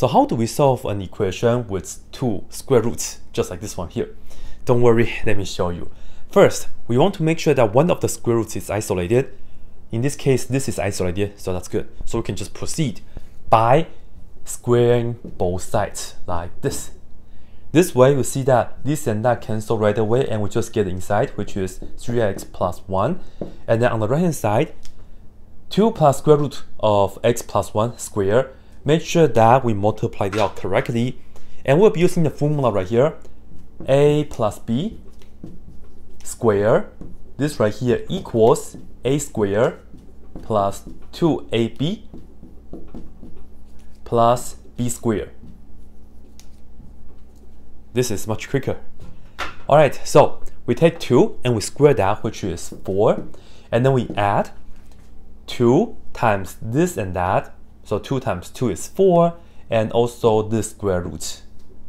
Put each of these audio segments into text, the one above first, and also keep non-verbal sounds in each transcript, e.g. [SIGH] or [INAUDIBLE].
So how do we solve an equation with two square roots, just like this one here? Don't worry, let me show you. First, we want to make sure that one of the square roots is isolated. In this case, this is isolated, so that's good. So we can just proceed by squaring both sides like this. This way, you see that this and that cancel right away, and we just get inside, which is 3x plus 1. And then on the right hand side, 2 plus square root of x plus 1 square. Make sure that we multiply it out correctly. And we'll be using the formula right here. a plus b square. This right here equals a square plus 2ab plus b square. This is much quicker. Alright, so we take 2 and we square that, which is 4. And then we add 2 times this and that. So 2 times 2 is 4. And also this square root.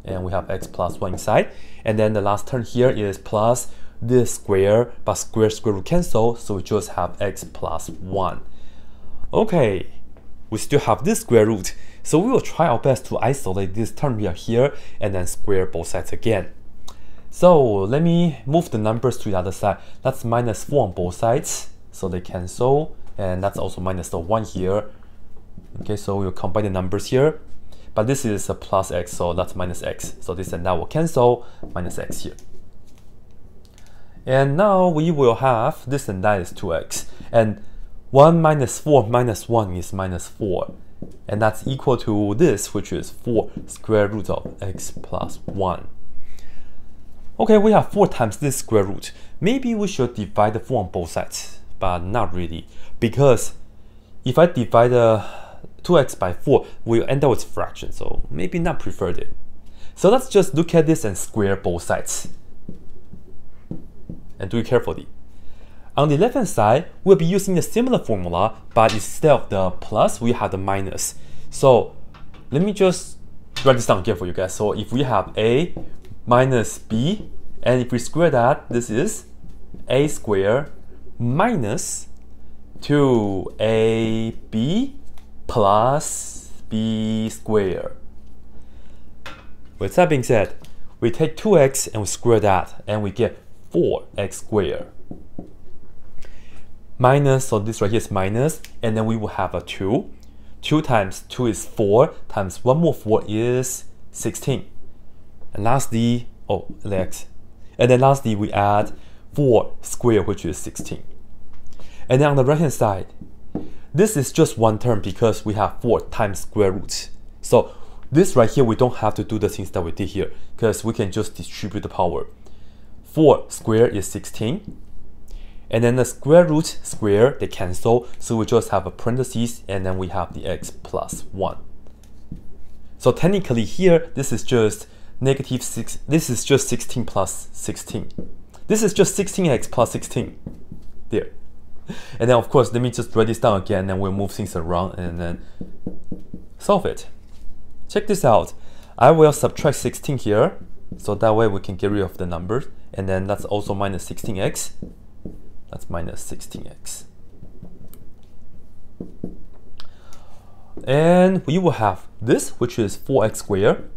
And we have x plus 1 inside. And then the last term here is plus this square, but square square root cancel, so we just have x plus 1. Okay, we still have this square root, so we will try our best to isolate this term here, here and then square both sides again. So let me move the numbers to the other side. That's minus 4 on both sides, so they cancel, and that's also minus the 1 here. Okay, so we'll combine the numbers here, but this is a plus x, so that's minus x. So this and that will cancel, minus x here. And now we will have this and that is 2x. And 1 minus 4 minus 1 is minus 4. And that's equal to this, which is 4 square root of x plus 1. Okay, we have 4 times this square root. Maybe we should divide the 4 on both sides, but not really. Because if I divide the 2x by 4, we'll end up with fraction, so maybe not preferred it. So let's just look at this and square both sides. And do it carefully. On the left hand side, we'll be using a similar formula, but instead of the plus, we have the minus. So let me just write this down again for you guys. So if we have a minus b, and if we square that, this is a square minus 2ab plus b squared. With that being said, we take 2x and we square that, and we get 4x squared minus, so this right here is minus, and then we will have a 2. 2 times 2 is 4, times 1 more 4 is 16. And lastly, oh, x. And then lastly, we add 4 squared, which is 16. And then on the right hand side, this is just one term because we have 4 times square roots. So this right here, we don't have to do the things that we did here because we can just distribute the power. 4 squared is 16 and then the square root square, they cancel. So we just have a parentheses and then we have the x plus 1. So technically here, this is just negative 6. This is just 16 plus 16. This is just 16x plus 16. There. And then of course, let me just write this down again and we'll move things around and then solve it. Check this out. I will subtract 16 here. So that way we can get rid of the numbers. And then that's also minus 16x. That's minus 16x. And we will have this, which is 4x squared,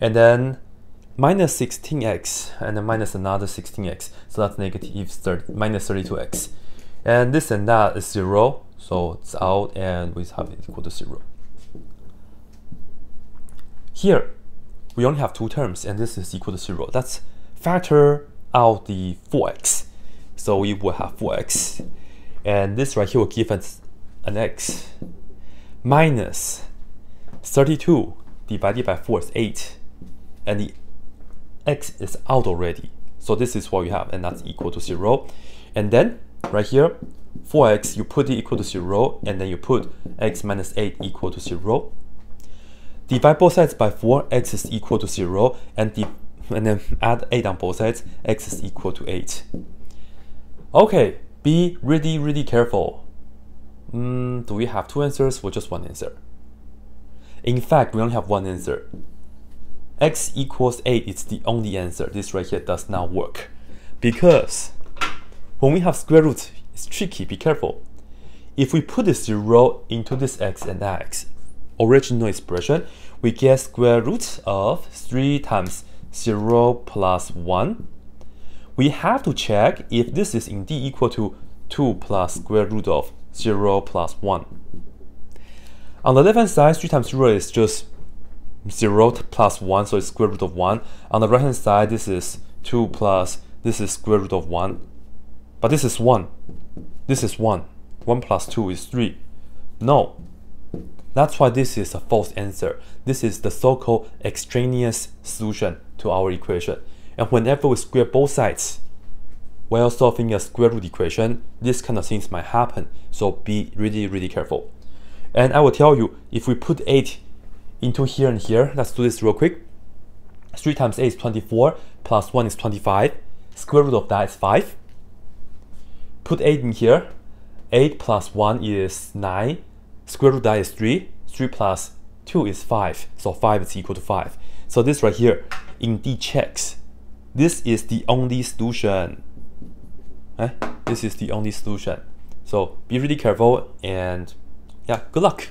and then minus 16x, and then minus another 16x. So that's negative 30, minus 32x. And this and that is 0, so it's out, and we have it equal to 0. Here, we only have two terms, and this is equal to 0. That's factor out the 4x. So we will have 4x. And this right here will give us an x minus 32 divided by 4 is 8. And the x is out already. So this is what we have, and that's equal to 0. And then right here, 4x, you put it equal to 0, and then you put x minus 8 equal to 0. Divide both sides by 4, x is equal to 0, and, and then [LAUGHS] add 8 on both sides, x is equal to 8. Okay, be really, really careful. Mm, do we have two answers or just one answer? In fact, we only have one answer. x equals 8 is the only answer. This right here does not work. Because when we have square roots, it's tricky, be careful. If we put a 0 into this x and x, original expression, we get square root of 3 times 0 plus 1. We have to check if this is indeed equal to 2 plus square root of 0 plus 1. On the left hand side, 3 times 0 is just 0 plus 1, so it's square root of 1. On the right hand side, this is 2 plus, this is square root of 1. But this is 1. This is 1. 1 plus 2 is 3. No. That's why this is a false answer. This is the so-called extraneous solution to our equation. And whenever we square both sides, while solving a square root equation, this kind of things might happen. So be really, really careful. And I will tell you, if we put 8 into here and here, let's do this real quick. 3 times 8 is 24, plus 1 is 25. Square root of that is 5. Put 8 in here. 8 plus 1 is 9. Square root of that is 3. 3 plus 2 is 5. So 5 is equal to 5. So this right here indeed checks. This is the only solution. Eh? This is the only solution. So be really careful and yeah, good luck.